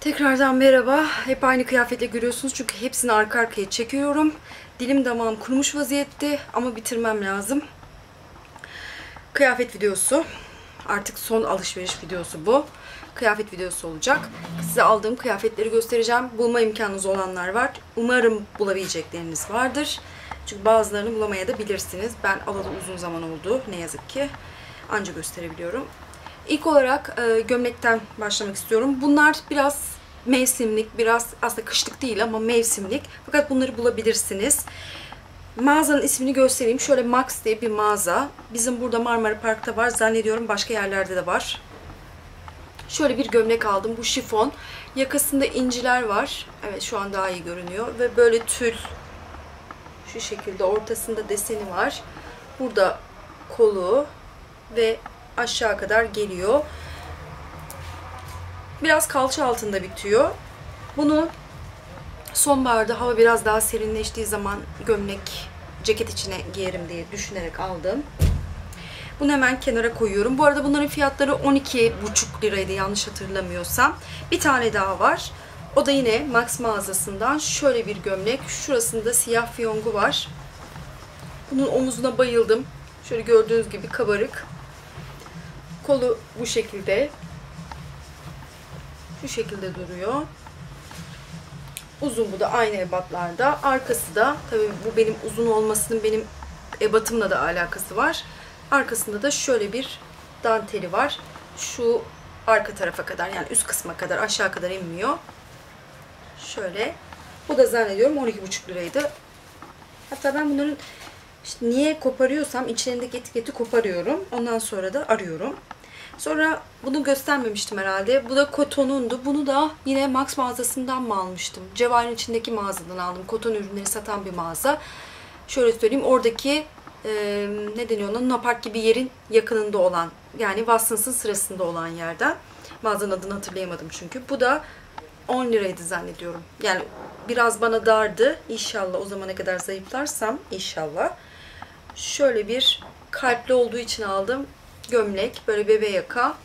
Tekrardan merhaba. Hep aynı kıyafetle görüyorsunuz çünkü hepsini arka arkaya çekiyorum. Dilim damağım kurumuş vaziyette ama bitirmem lazım. Kıyafet videosu. Artık son alışveriş videosu bu. Kıyafet videosu olacak. Size aldığım kıyafetleri göstereceğim. Bulma imkanınız olanlar var. Umarım bulabilecekleriniz vardır. Çünkü bazılarını bulamaya da bilirsiniz. Ben alalı uzun zaman oldu ne yazık ki. Anca gösterebiliyorum. İlk olarak e, gömlekten başlamak istiyorum. Bunlar biraz mevsimlik, biraz aslında kışlık değil ama mevsimlik. Fakat bunları bulabilirsiniz. Mağazanın ismini göstereyim. Şöyle Max diye bir mağaza. Bizim burada Marmara Park'ta var. Zannediyorum başka yerlerde de var. Şöyle bir gömlek aldım. Bu şifon. Yakasında inciler var. Evet şu an daha iyi görünüyor. Ve böyle tül. Şu şekilde ortasında deseni var. Burada kolu ve aşağı kadar geliyor. Biraz kalça altında bitiyor. Bunu sonbaharda hava biraz daha serinleştiği zaman gömlek, ceket içine giyerim diye düşünerek aldım. Bunu hemen kenara koyuyorum. Bu arada bunların fiyatları 12,5 liraydı yanlış hatırlamıyorsam. Bir tane daha var. O da yine Max mağazasından şöyle bir gömlek. Şurasında siyah fiyongu var. Bunun omuzuna bayıldım. Şöyle gördüğünüz gibi kabarık. Kolu bu şekilde. Şu şekilde duruyor. Uzun bu da aynı ebatlarda. Arkası da tabii bu benim uzun olmasının benim ebatımla da alakası var. Arkasında da şöyle bir danteli var. Şu arka tarafa kadar yani üst kısma kadar aşağı kadar inmiyor. Şöyle. Bu da zannediyorum 12,5 liraydı. Hatta ben bunların işte niye koparıyorsam içlerindeki etiketi koparıyorum. Ondan sonra da arıyorum. Sonra bunu göstermemiştim herhalde. Bu da kotonundu. Bunu da yine Max mağazasından mı almıştım? Cevahir'in içindeki mağazadan aldım. Koton ürünleri satan bir mağaza. Şöyle söyleyeyim. Oradaki e, ne deniyor ona? Napark gibi yerin yakınında olan yani Watsons'ın sırasında olan yerden. Mağazanın adını hatırlayamadım çünkü. Bu da 10 liraydı zannediyorum. Yani biraz bana dardı. İnşallah o zamana kadar zayıflarsam inşallah. Şöyle bir kalpli olduğu için aldım gömlek, böyle bebe yaka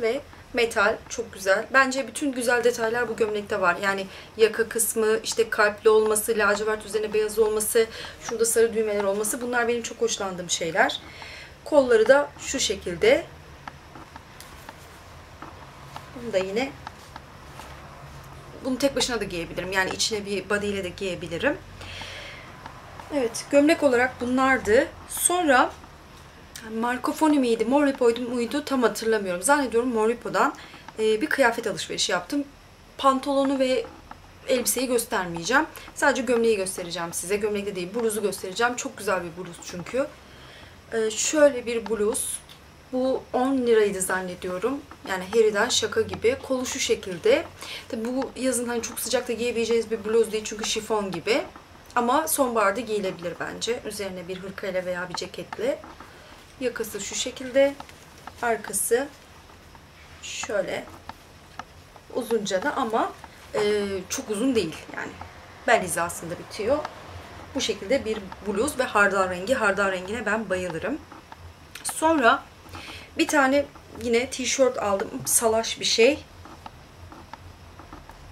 ve metal çok güzel. Bence bütün güzel detaylar bu gömlekte var. Yani yaka kısmı, işte kalpli olması, lacivert üzerine beyaz olması, şurada sarı düğmeler olması bunlar benim çok hoşlandığım şeyler. Kolları da şu şekilde. Bunu da yine bunu tek başına da giyebilirim. Yani içine bir body ile de giyebilirim. Evet, gömlek olarak bunlardı. Sonra Marco Foni miydi, Moripo muydu tam hatırlamıyorum. Zannediyorum Moripo'dan e, bir kıyafet alışverişi yaptım. Pantolonu ve elbiseyi göstermeyeceğim. Sadece gömleği göstereceğim size. Gömlek de değil, bluzu göstereceğim. Çok güzel bir bluz çünkü. E, şöyle bir bluz. Bu 10 liraydı zannediyorum. Yani Harry'den şaka gibi. Kolu şu şekilde. Tabi bu yazın hani çok sıcakta giyebileceğiniz bir bluz değil çünkü şifon gibi. Ama sonbaharda giyilebilir bence. Üzerine bir hırkayla veya bir ceketle. Yakası şu şekilde. Arkası şöyle uzunca da ama e, çok uzun değil yani. Bel hizasında bitiyor. Bu şekilde bir bluz ve hardal rengi. Hardal rengine ben bayılırım. Sonra bir tane yine tişört aldım. Salaş bir şey.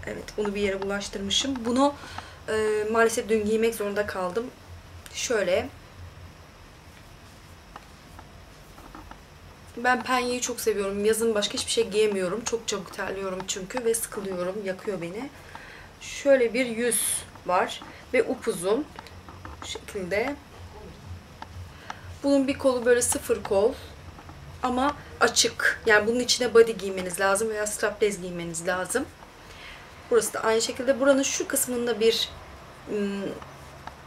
Evet bunu bir yere bulaştırmışım. Bunu e, maalesef dün giymek zorunda kaldım. Şöyle Ben penyeyi çok seviyorum. Yazın başka hiçbir şey giyemiyorum. Çok çabuk terliyorum çünkü ve sıkılıyorum. Yakıyor beni. Şöyle bir yüz var ve upuzun şekilde. Bunun bir kolu böyle sıfır kol ama açık. Yani bunun içine body giymeniz lazım veya strapless giymeniz lazım. Burası da aynı şekilde. Buranın şu kısmında bir hmm,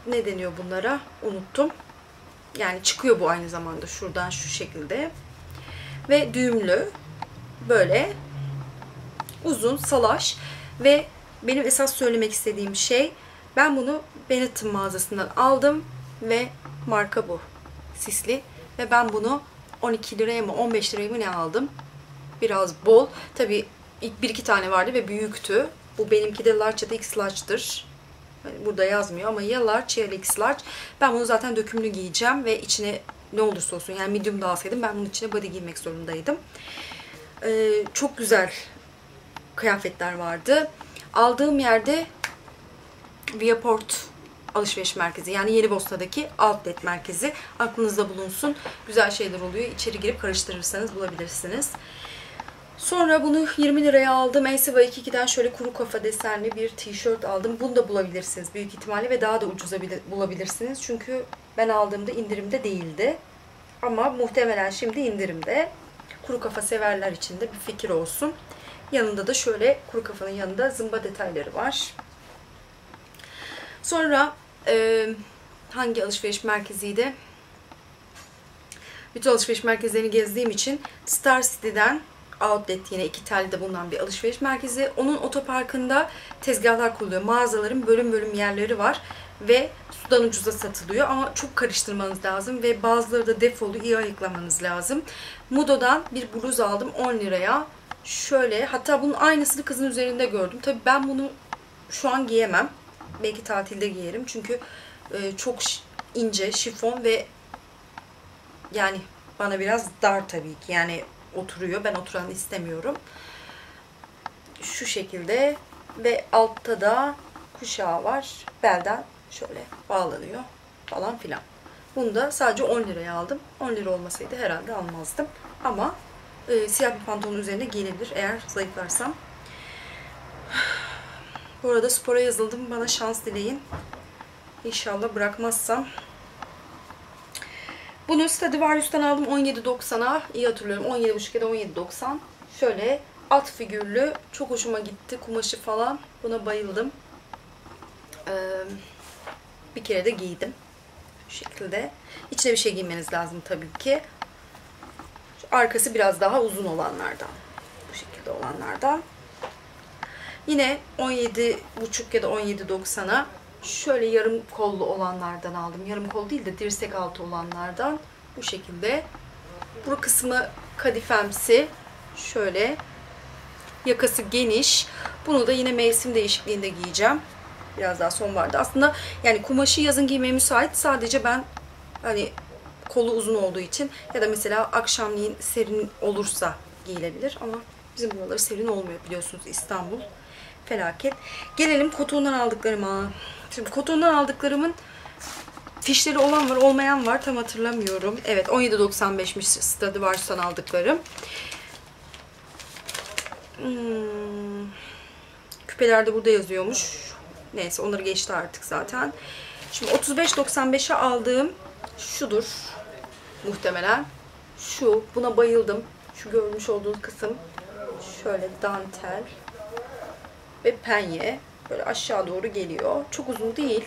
ne deniyor bunlara? Unuttum. Yani çıkıyor bu aynı zamanda şuradan şu şekilde ve düğümlü böyle uzun salaş ve benim esas söylemek istediğim şey ben bunu Benetton mağazasından aldım ve marka bu. Sisli ve ben bunu 12 liraya mı 15 liraya mı ne aldım? Biraz bol. Tabi bir iki tane vardı ve büyüktü. Bu benimki de large ya da x large'dır. Burada yazmıyor ama ya large ya x large. Ben bunu zaten dökümlü giyeceğim ve içine ne olursa olsun yani medium da alsaydım ben bunun içine body giymek zorundaydım. Ee, çok güzel kıyafetler vardı. Aldığım yerde Viaport alışveriş merkezi yani Yeni Bosna'daki outlet merkezi aklınızda bulunsun. Güzel şeyler oluyor. İçeri girip karıştırırsanız bulabilirsiniz. Sonra bunu 20 liraya aldım. Elsevier 22'den şöyle kuru kafa desenli bir tişört aldım. Bunu da bulabilirsiniz büyük ihtimalle ve daha da ucuza bulabilirsiniz. Çünkü ben aldığımda indirimde değildi. Ama muhtemelen şimdi indirimde. Kuru kafa severler için de bir fikir olsun. Yanında da şöyle kuru kafanın yanında zımba detayları var. Sonra e, hangi alışveriş merkeziydi? Bütün alışveriş merkezlerini gezdiğim için Star City'den Outlet yine iki telde bulunan bir alışveriş merkezi. Onun otoparkında tezgahlar kuruluyor. Mağazaların bölüm bölüm yerleri var ve sudan ucuza satılıyor ama çok karıştırmanız lazım ve bazıları da defolu iyi ayıklamanız lazım. Mudo'dan bir bluz aldım 10 liraya. Şöyle hatta bunun aynısını kızın üzerinde gördüm. Tabii ben bunu şu an giyemem. Belki tatilde giyerim çünkü e, çok ince, şifon ve yani bana biraz dar tabii ki. Yani oturuyor. Ben oturanı istemiyorum. Şu şekilde ve altta da kuşağı var. Belden şöyle bağlanıyor falan filan. Bunu da sadece 10 liraya aldım. 10 lira olmasaydı herhalde almazdım. Ama e, siyah bir pantolon üzerine giyilebilir eğer zayıflarsam. Bu arada spora yazıldım. Bana şans dileyin. İnşallah bırakmazsam. Bunu Stradivarius'tan aldım 17.90'a. İyi hatırlıyorum. 17.5 ya da 17.90. Şöyle at figürlü. Çok hoşuma gitti. Kumaşı falan. Buna bayıldım. Ee, bir kere de giydim. Şu şekilde. İçine bir şey giymeniz lazım tabii ki. Şu arkası biraz daha uzun olanlardan. Bu şekilde olanlardan. Yine 17.5 ya da 17.90'a şöyle yarım kollu olanlardan aldım. Yarım kol değil de dirsek altı olanlardan. Bu şekilde. Bu kısmı kadifemsi. Şöyle. Yakası geniş. Bunu da yine mevsim değişikliğinde giyeceğim. Biraz daha sonbaharda. Aslında yani kumaşı yazın giymeye müsait. Sadece ben hani kolu uzun olduğu için ya da mesela akşamleyin serin olursa giyilebilir ama bizim buraları serin olmuyor biliyorsunuz İstanbul felaket. Gelelim kotondan aldıklarıma. Şimdi kotondan aldıklarımın fişleri olan var, olmayan var. Tam hatırlamıyorum. Evet, 17.95'miş Stradivarius'tan aldıklarım. Hmm. Küpeler de burada yazıyormuş. Neyse onları geçti artık zaten. Şimdi 35.95'e aldığım şudur. Muhtemelen. Şu. Buna bayıldım. Şu görmüş olduğunuz kısım. Şöyle dantel ve penye böyle aşağı doğru geliyor. Çok uzun değil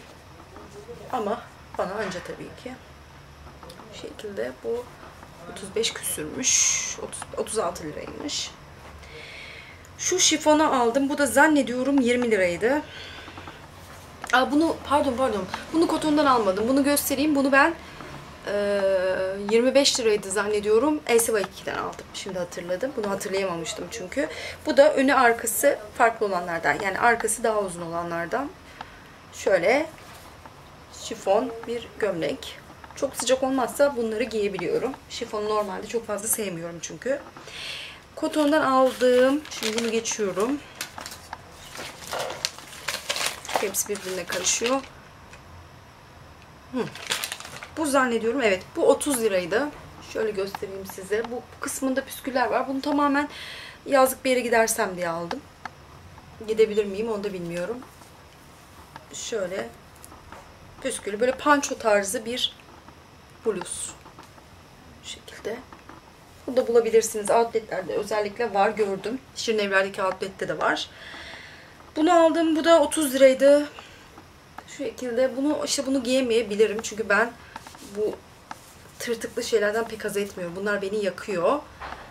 ama bana anca tabii ki. Bu şekilde bu 35 küsürmüş. 30, 36 liraymış. Şu şifonu aldım. Bu da zannediyorum 20 liraydı. Aa, bunu pardon pardon. Bunu kotondan almadım. Bunu göstereyim. Bunu ben e, 25 liraydı zannediyorum. Elsevier 2'den aldım. Şimdi hatırladım. Bunu hatırlayamamıştım çünkü. Bu da önü arkası farklı olanlardan. Yani arkası daha uzun olanlardan. Şöyle şifon bir gömlek. Çok sıcak olmazsa bunları giyebiliyorum. Şifonu normalde çok fazla sevmiyorum çünkü. Kotondan aldığım, şimdi bunu geçiyorum. Hepsi birbirine karışıyor. Hı. Bu zannediyorum evet bu 30 liraydı. Şöyle göstereyim size. Bu kısmında püsküller var. Bunu tamamen yazlık bir yere gidersem diye aldım. Gidebilir miyim onu da bilmiyorum. Şöyle püskülü böyle panço tarzı bir bluz. Bu şekilde. Bu da bulabilirsiniz. Outletlerde özellikle var gördüm. Şirin evlerdeki outlette de var. Bunu aldım. Bu da 30 liraydı. Şu şekilde bunu işte bunu giyemeyebilirim. Çünkü ben bu tırtıklı şeylerden pek haz etmiyorum. Bunlar beni yakıyor.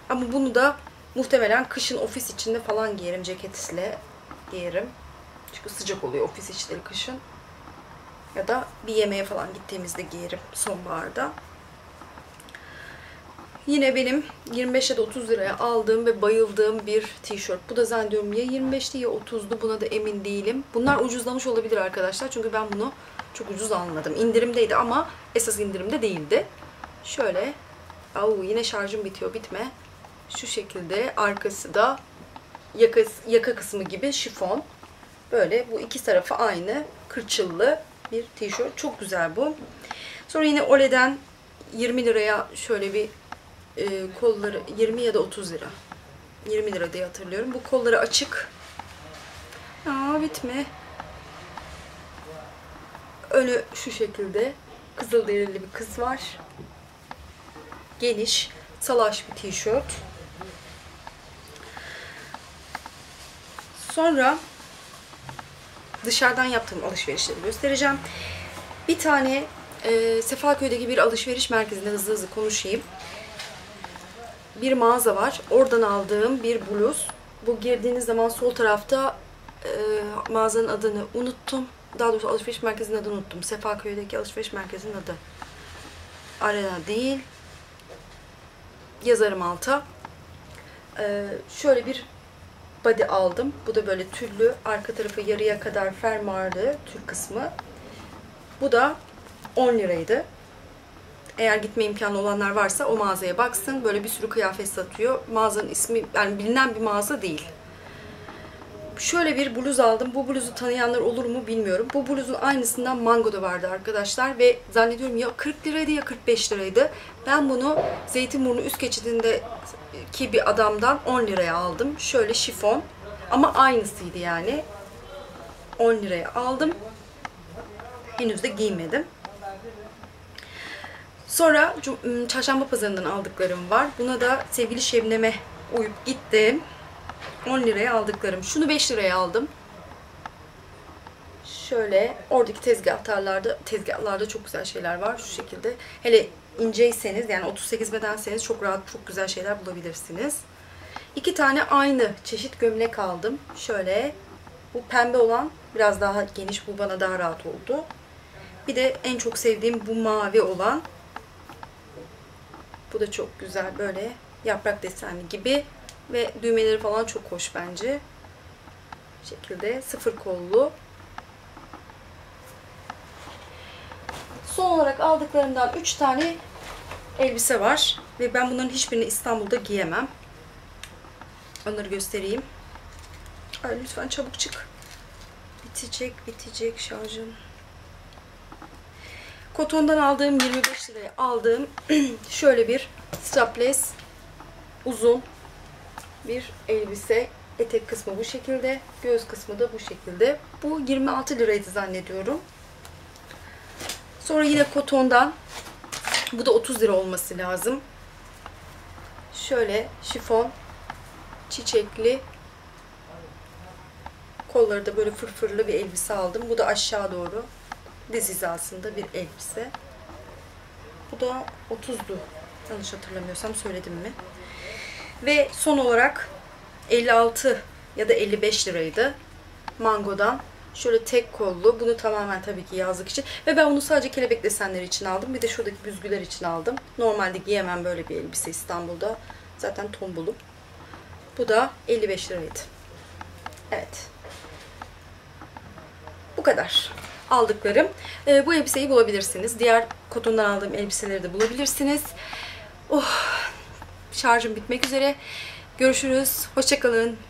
Ama bunu da muhtemelen kışın ofis içinde falan giyerim. Ceketle giyerim. Çünkü sıcak oluyor ofis içleri kışın. Ya da bir yemeğe falan gittiğimizde giyerim sonbaharda. Yine benim 25 ya da 30 liraya aldığım ve bayıldığım bir tişört. Bu da zannediyorum ya 25'ti ya 30'du. Buna da emin değilim. Bunlar ucuzlamış olabilir arkadaşlar. Çünkü ben bunu çok ucuz almadım. İndirimdeydi ama esas indirimde değildi. Şöyle. Au, yine şarjım bitiyor. Bitme. Şu şekilde. Arkası da yaka, yaka kısmı gibi şifon. Böyle bu iki tarafı aynı kırçıllı bir tişört. Çok güzel bu. Sonra yine Ole'den 20 liraya şöyle bir e, kolları 20 ya da 30 lira. 20 lira diye hatırlıyorum. Bu kolları açık. Aa bitme. Önü şu şekilde. Kızıl derili bir kız var. Geniş, salaş bir tişört. Sonra dışarıdan yaptığım alışverişleri göstereceğim. Bir tane e, Sefaköy'deki bir alışveriş merkezinde hızlı hızlı konuşayım. Bir mağaza var. Oradan aldığım bir bluz. Bu girdiğiniz zaman sol tarafta e, mağazanın adını unuttum. Daha doğrusu alışveriş merkezinin adını unuttum. Sefaköy'deki alışveriş merkezinin adı. Arena değil. Yazarım alta. E, şöyle bir body aldım. Bu da böyle tüllü. Arka tarafı yarıya kadar fermuarlı tül kısmı. Bu da 10 liraydı. Eğer gitme imkanı olanlar varsa o mağazaya baksın. Böyle bir sürü kıyafet satıyor. Mağazanın ismi yani bilinen bir mağaza değil. Şöyle bir bluz aldım. Bu bluzu tanıyanlar olur mu bilmiyorum. Bu bluzun aynısından Mango'da vardı arkadaşlar. Ve zannediyorum ya 40 liraydı ya 45 liraydı. Ben bunu Zeytinburnu üst geçidindeki bir adamdan 10 liraya aldım. Şöyle şifon. Ama aynısıydı yani. 10 liraya aldım. Henüz de giymedim. Sonra çarşamba pazarından aldıklarım var. Buna da sevgili Şebnem'e uyup gittim. 10 liraya aldıklarım. Şunu 5 liraya aldım. Şöyle oradaki tezgahtarlarda tezgahlarda çok güzel şeyler var şu şekilde. Hele inceyseniz yani 38 bedenseniz çok rahat çok güzel şeyler bulabilirsiniz. İki tane aynı çeşit gömlek aldım. Şöyle bu pembe olan biraz daha geniş bu bana daha rahat oldu. Bir de en çok sevdiğim bu mavi olan. Bu da çok güzel böyle yaprak desenli gibi ve düğmeleri falan çok hoş bence. Bu şekilde sıfır kollu. Son olarak aldıklarımdan 3 tane elbise var ve ben bunların hiçbirini İstanbul'da giyemem. Onları göstereyim. Ay lütfen çabuk çık. Bitecek, bitecek şarjım. Kotondan aldığım 25 liraya aldığım şöyle bir strapless uzun bir elbise. Etek kısmı bu şekilde. Göğüs kısmı da bu şekilde. Bu 26 liraydı zannediyorum. Sonra yine kotondan bu da 30 lira olması lazım. Şöyle şifon çiçekli kolları da böyle fırfırlı bir elbise aldım. Bu da aşağı doğru diz hizasında bir elbise. Bu da 30'du. Yanlış hatırlamıyorsam söyledim mi? Ve son olarak 56 ya da 55 liraydı. Mango'dan. Şöyle tek kollu. Bunu tamamen tabii ki yazlık için. Ve ben bunu sadece kelebek desenleri için aldım. Bir de şuradaki büzgüler için aldım. Normalde giyemem böyle bir elbise İstanbul'da. Zaten tombulum. Bu da 55 liraydı. Evet. Bu kadar aldıklarım. E, bu elbiseyi bulabilirsiniz. Diğer kotondan aldığım elbiseleri de bulabilirsiniz. Oh, şarjım bitmek üzere. Görüşürüz. Hoşçakalın.